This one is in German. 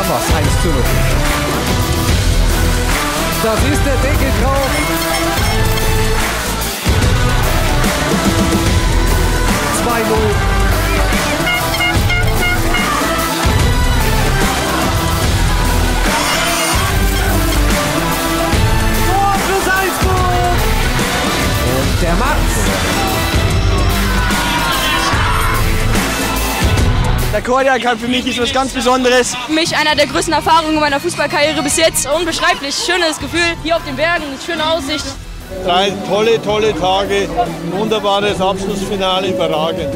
haben wir es, 1 zu 0. Das ist der Deckel drauf. 2-0. Tor für Salzburg. Und der macht's. Der Kordial Cup für mich ist was ganz Besonderes. Für mich einer der größten Erfahrungen meiner Fußballkarriere bis jetzt. Unbeschreiblich. Schönes Gefühl. Hier auf den Bergen, schöne Aussicht. Drei tolle, tolle Tage, wunderbares Abschlussfinale, überragend.